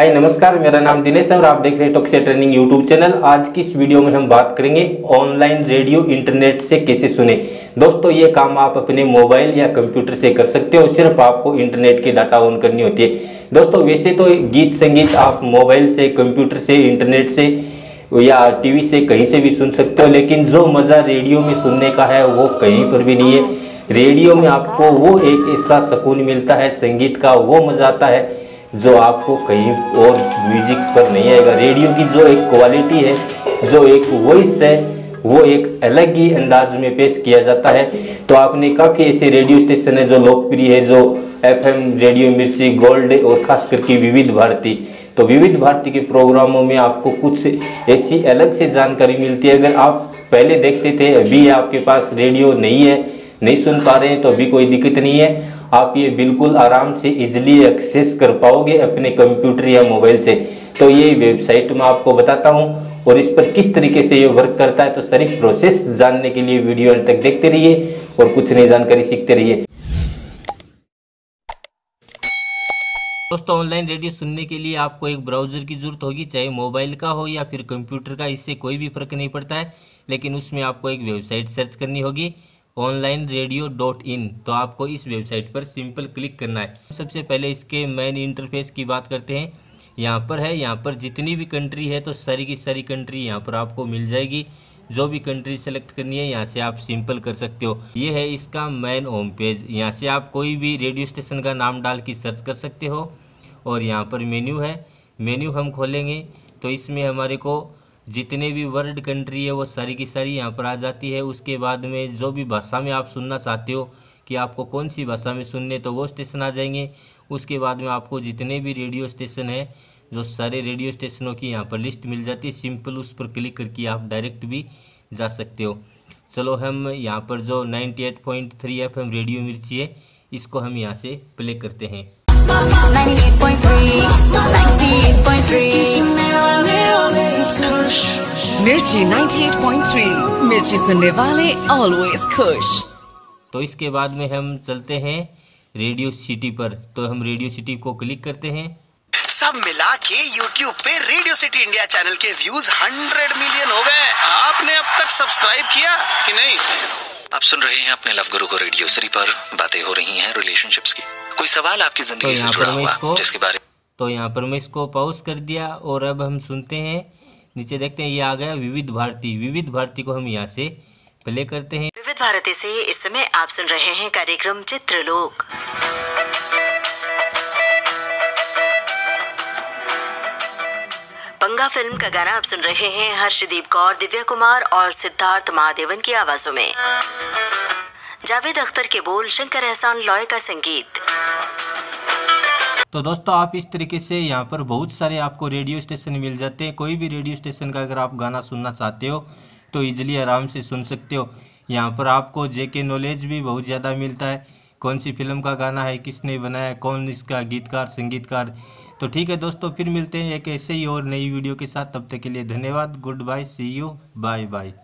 हाय, नमस्कार, मेरा नाम दिनेश है और आप देख रहे हैं टॉक्सिया ट्रेनिंग यूट्यूब चैनल। आज की इस वीडियो में हम बात करेंगे ऑनलाइन रेडियो, इंटरनेट से कैसे सुने। दोस्तों, ये काम आप अपने मोबाइल या कंप्यूटर से कर सकते हो, सिर्फ़ आपको इंटरनेट की डाटा ऑन करनी होती है। दोस्तों, वैसे तो गीत संगीत आप मोबाइल से, कंप्यूटर से, इंटरनेट से या टीवी से कहीं से भी सुन सकते हो, लेकिन जो मज़ा रेडियो में सुनने का है, वो कहीं पर भी नहीं है। रेडियो में आपको वो एक ऐसा सुकून मिलता है, संगीत का वो मज़ा आता है जो आपको कहीं और म्यूज़िक पर नहीं आएगा। रेडियो की जो एक क्वालिटी है, जो एक वॉइस है, वो एक अलग ही अंदाज में पेश किया जाता है। तो आपने काफ़ी ऐसे रेडियो स्टेशन है जो लोकप्रिय है, जो एफएम रेडियो मिर्ची गोल्ड और खास करके विविध भारती। तो विविध भारती के प्रोग्रामों में आपको कुछ ऐसी अलग से जानकारी मिलती है। अगर आप पहले देखते थे, अभी आपके पास रेडियो नहीं है, नहीं सुन पा रहे हैं तो अभी कोई दिक्कत नहीं है। आप ये बिल्कुल आराम से इजिली एक्सेस कर पाओगे अपने कंप्यूटर या मोबाइल से। तो ये वेबसाइट मैं आपको बताता हूँ और इस पर किस तरीके से ये वर्क करता है तो सारी प्रोसेस जानने के लिए वीडियो अंत तक देखते रहिए और कुछ नई जानकारी सीखते रहिए। दोस्तों ऑनलाइन रेडियो सुनने के लिए आपको एक ब्राउज़र की ज़रूरत होगी, चाहे मोबाइल का हो या फिर कंप्यूटर का, इससे कोई भी फ़र्क नहीं पड़ता है, लेकिन उसमें आपको एक वेबसाइट सर्च करनी होगी। Online radio dot in. तो आपको इस वेबसाइट पर सिंपल क्लिक करना है। सबसे पहले इसके मेन इंटरफेस की बात करते हैं। यहाँ पर है, यहाँ पर जितनी भी कंट्री है तो सारी की सारी कंट्री यहाँ पर आपको मिल जाएगी। जो भी कंट्री सेलेक्ट करनी है, यहाँ से आप सिंपल कर सकते हो। ये है इसका मेन होम पेज। यहाँ से आप कोई भी रेडियो स्टेशन का नाम डाल के सर्च कर सकते हो। और यहाँ पर मेन्यू है। मेन्यू हम खोलेंगे। तो इसमें हमारे को जितने भी वर्ल्ड कंट्री है, वो सारी की सारी यहाँ पर आ जाती है। उसके बाद में जो भी भाषा में आप सुनना चाहते हो कि आपको कौन सी भाषा में सुनने तो वो स्टेशन आ जाएँगे। उसके बाद में आपको जितने भी रेडियो स्टेशन है, जो सारे रेडियो स्टेशनों की यहाँ पर लिस्ट मिल जाती है। सिंपल उस पर क्लिक करके आप डायरेक्ट भी जा सकते हो। चलो, हम यहाँ पर जो 98.3 एफएम रेडियो मिर्ची है, इसको हम यहाँ से प्ले करते हैं। मिर्ची 98.3 मिर्ची सुनने वाले ऑलवेज खुश। तो इसके बाद में हम चलते हैं रेडियो सिटी पर। तो हम रेडियो सिटी को क्लिक करते हैं। सब मिला के YouTube पे रेडियो सिटी इंडिया चैनल के व्यूज़ 100 मिलियन हो गए। आपने अब तक सब्सक्राइब किया कि नहीं? आप सुन रहे हैं अपने लव गुरु को रेडियो सिटी पर। बातें हो रही हैं रिलेशनशिप्स की। कोई सवाल आपकी ज़िंदगी तो से यहाँ जुड़ा हुआ जिसके बारे तो यहाँ पर मैं इसको पॉज कर दिया और अब हम सुनते हैं नीचे देखते हैं, ये आ गया विविध भारती। विविध भारती को हम यहाँ से प्ले करते हैं। विविध भारती से इस समय आप सुन रहे हैं कार्यक्रम चित्रलोक। पंगा फ़िल्म का गाना आप सुन रहे हैं हर्षदीप कौर, दिव्या कुमार और सिद्धार्थ महादेवन की आवाजों में। जावेद अख्तर के बोल, शंकर एहसान, लॉय का संगीत। तो दोस्तों, आप इस तरीके से यहाँ पर बहुत सारे आपको रेडियो स्टेशन मिल जाते हैं। कोई भी रेडियो स्टेशन का अगर आप गाना सुनना चाहते हो तो इजीली आराम से सुन सकते हो। यहाँ पर आपको जेके नॉलेज भी बहुत ज़्यादा मिलता है। कौन सी फ़िल्म का गाना है, किसने बनाया कौन इसका गीतकार, संगीतकार? तो ठीक है दोस्तों, फिर मिलते हैं एक ऐसे ही और नई वीडियो के साथ। तब तक के लिए धन्यवाद। Good bye see you bye bye